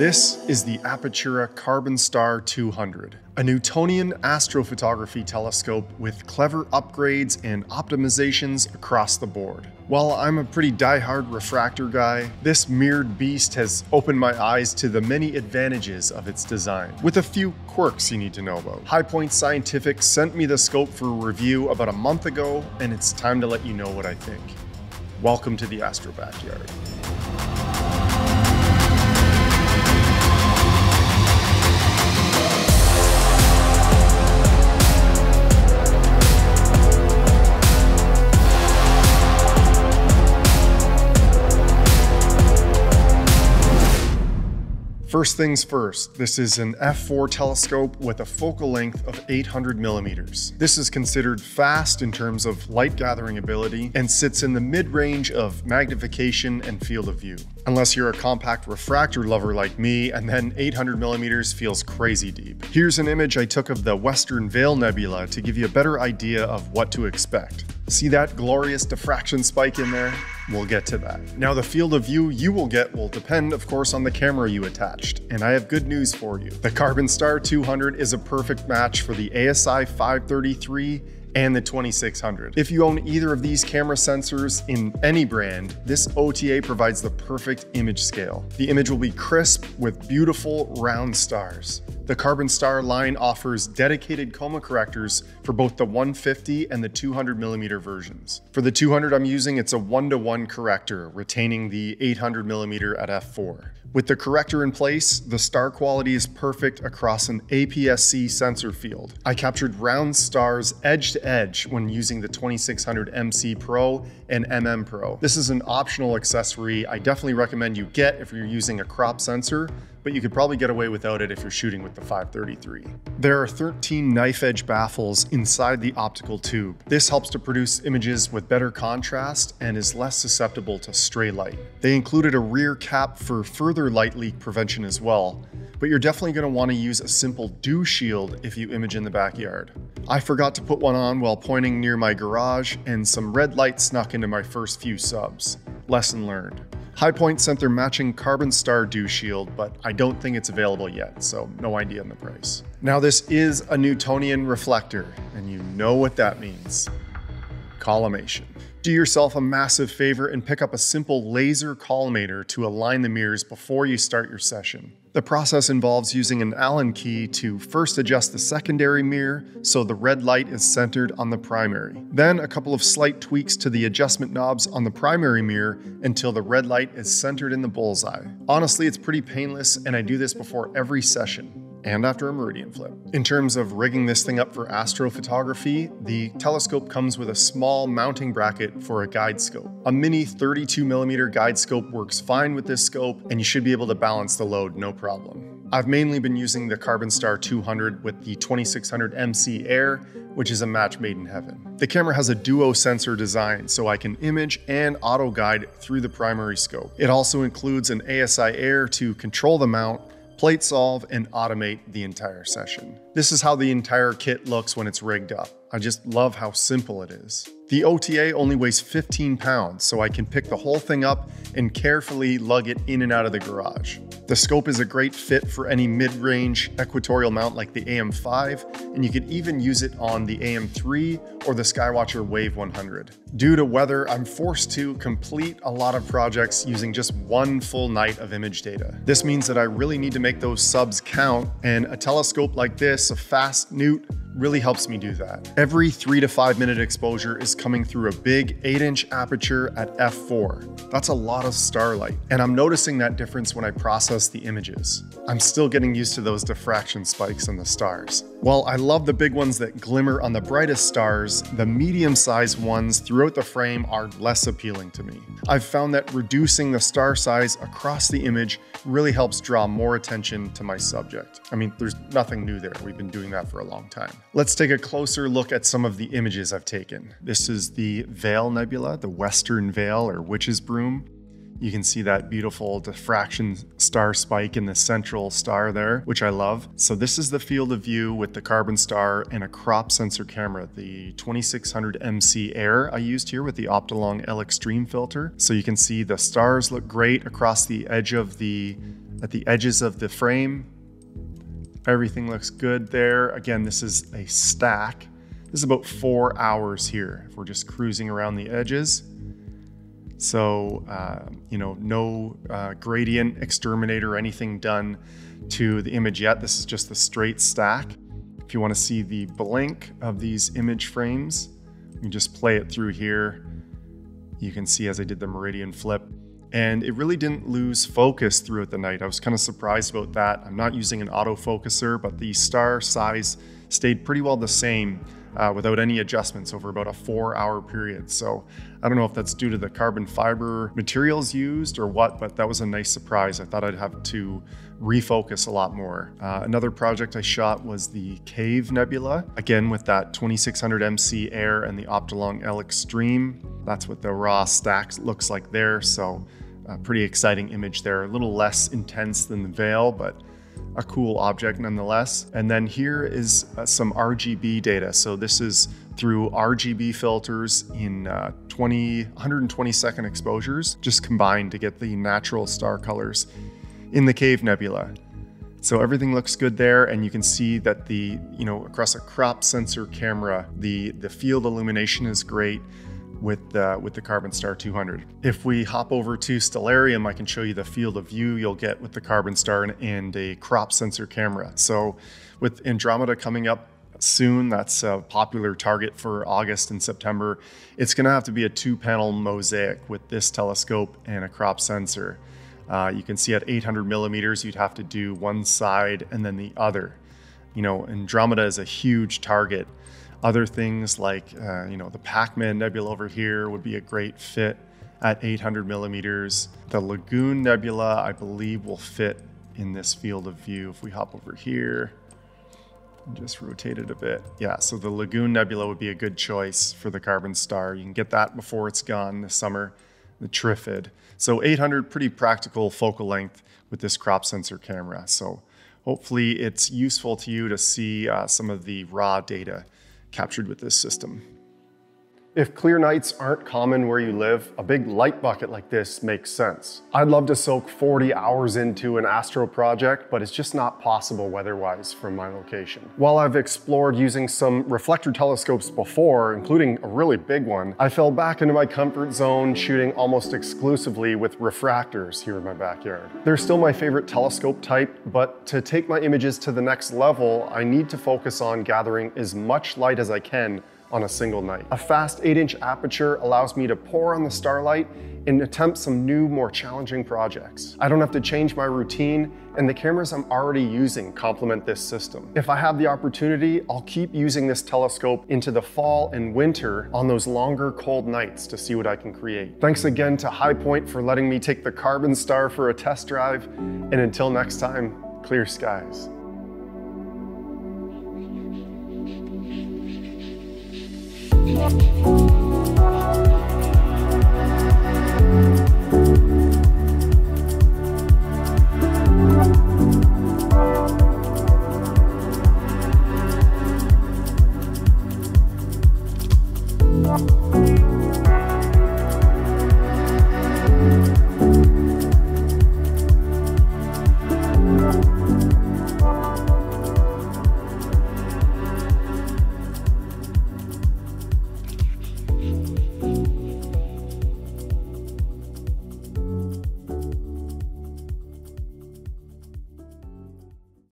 This is the Apertura Carbon Star 200, a Newtonian astrophotography telescope with clever upgrades and optimizations across the board. While I'm a pretty die-hard refractor guy, this mirrored beast has opened my eyes to the many advantages of its design, with a few quirks you need to know about. High Point Scientific sent me the scope for review about a month ago, and it's time to let you know what I think. Welcome to the Astro Backyard. First things first, this is an f4 telescope with a focal length of 800 millimeters. This is considered fast in terms of light gathering ability and sits in the mid-range of magnification and field of view. Unless you're a compact refractor lover like me, and then 800 millimeters feels crazy deep. Here's an image I took of the Western Veil Nebula to give you a better idea of what to expect. See that glorious diffraction spike in there? We'll get to that. Now, the field of view you will get will depend, of course, on the camera you attached. And I have good news for you. The Carbon Star 200 is a perfect match for the ASI 533 and the 2600. If you own either of these camera sensors in any brand, this OTA provides the perfect image scale. The image will be crisp with beautiful round stars. The Carbon Star line offers dedicated coma correctors for both the 150 and the 200 millimeter versions. For the 200 I'm using, it's a one-to-one -one corrector, retaining the 800 millimeter at f4. With the corrector in place, the star quality is perfect across an APS-C sensor field. I captured round stars edge to edge when using the 2600 MC Pro and MM Pro. This is an optional accessory I definitely recommend you get if you're using a crop sensor, but you could probably get away without it if you're shooting with the 533. There are 13 knife edge baffles inside the optical tube. This helps to produce images with better contrast and is less susceptible to stray light. They included a rear cap for further light leak prevention as well, but you're definitely going to want to use a simple dew shield if you image in the backyard. I forgot to put one on while pointing near my garage, and some red light snuck into my first few subs. Lesson learned. High Point sent their matching Carbon Star Dew Shield, but I don't think it's available yet, so no idea on the price. Now this is a Newtonian reflector, and you know what that means. Collimation. Do yourself a massive favor and pick up a simple laser collimator to align the mirrors before you start your session. The process involves using an Allen key to first adjust the secondary mirror so the red light is centered on the primary. Then a couple of slight tweaks to the adjustment knobs on the primary mirror until the red light is centered in the bullseye. Honestly, it's pretty painless and I do this before every session and after a meridian flip. In terms of rigging this thing up for astrophotography, the telescope comes with a small mounting bracket for a guide scope. A mini 32 millimeter guide scope works fine with this scope, and you should be able to balance the load no problem. I've mainly been using the Carbon Star 200 with the 2600 MC Air, which is a match made in heaven. The camera has a duo sensor design, so I can image and auto guide through the primary scope. It also includes an ASI Air to control the mount, plate solve, and automate the entire session. This is how the entire kit looks when it's rigged up. I just love how simple it is. The OTA only weighs 15 pounds, so I can pick the whole thing up and carefully lug it in and out of the garage. The scope is a great fit for any mid-range equatorial mount like the AM5, and you could even use it on the AM3 or the Skywatcher Wave 100. Due to weather, I'm forced to complete a lot of projects using just one full night of image data. This means that I really need to make those subs count, and a telescope like this, a fast newt, really helps me do that. Every three to five minute exposure is coming through a big eight inch aperture at f4. That's a lot of starlight. And I'm noticing that difference when I process the images. I'm still getting used to those diffraction spikes in the stars. While I love the big ones that glimmer on the brightest stars, the medium sized ones throughout the frame are less appealing to me. I've found that reducing the star size across the image really helps draw more attention to my subject. I mean, there's nothing new there. We've been doing that for a long time. Let's take a closer look at some of the images I've taken. This is the Veil Nebula, the Western Veil or Witch's Broom. You can see that beautiful diffraction star spike in the central star there, which I love. So this is the field of view with the carbon star and a crop sensor camera, the 2600 MC Air I used here with the Optolong L Extreme filter. So you can see the stars look great across the edge of the at the edges of the frame. Everything looks good there. Again, this is a stack. This is about four hours here if we're just cruising around the edges. So, uh, you know, no uh, gradient exterminator or anything done to the image yet. This is just the straight stack. If you want to see the blink of these image frames, you just play it through here. You can see as I did the meridian flip, and it really didn't lose focus throughout the night. I was kind of surprised about that. I'm not using an autofocuser, but the star size stayed pretty well the same uh, without any adjustments over about a four hour period. So I don't know if that's due to the carbon fiber materials used or what, but that was a nice surprise. I thought I'd have to refocus a lot more. Uh, another project I shot was the Cave Nebula, again with that 2600 MC Air and the Optolong L Extreme. That's what the raw stack looks like there. So a pretty exciting image there. A little less intense than the Veil, but a cool object nonetheless. And then here is uh, some RGB data. So this is through RGB filters in uh, 20, 120 second exposures, just combined to get the natural star colors in the Cave Nebula. So everything looks good there, and you can see that the, you know, across a crop sensor camera, the, the field illumination is great with, uh, with the Carbon Star 200. If we hop over to Stellarium, I can show you the field of view you'll get with the Carbon Star and, and a crop sensor camera. So with Andromeda coming up soon, that's a popular target for August and September, it's gonna have to be a two panel mosaic with this telescope and a crop sensor. Uh, you can see at 800 millimeters, you'd have to do one side and then the other. You know, Andromeda is a huge target. Other things like, uh, you know, the Pac-Man Nebula over here would be a great fit at 800 millimeters. The Lagoon Nebula, I believe, will fit in this field of view. If we hop over here, and just rotate it a bit. Yeah, so the Lagoon Nebula would be a good choice for the Carbon Star. You can get that before it's gone this summer, the Trifid. So 800, pretty practical focal length with this crop sensor camera. So hopefully it's useful to you to see uh, some of the raw data captured with this system. If clear nights aren't common where you live, a big light bucket like this makes sense. I'd love to soak 40 hours into an astro project, but it's just not possible weather-wise from my location. While I've explored using some reflector telescopes before, including a really big one, I fell back into my comfort zone shooting almost exclusively with refractors here in my backyard. They're still my favorite telescope type, but to take my images to the next level, I need to focus on gathering as much light as I can on a single night. A fast 8-inch aperture allows me to pour on the starlight and attempt some new, more challenging projects. I don't have to change my routine, and the cameras I'm already using complement this system. If I have the opportunity, I'll keep using this telescope into the fall and winter on those longer, cold nights to see what I can create. Thanks again to High Point for letting me take the Carbon Star for a test drive, and until next time, clear skies. Thank